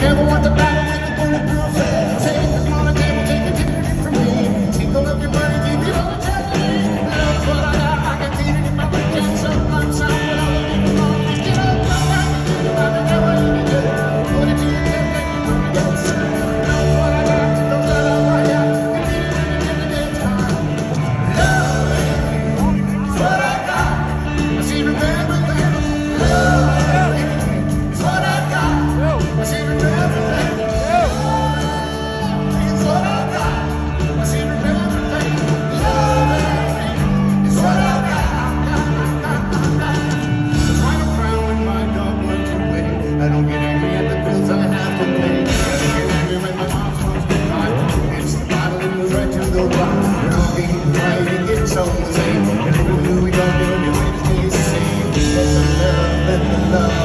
never want to battle with the bulletproof go by. Walking, riding, it's all the same. People do it all, the only way to stay the same. The love, and the love.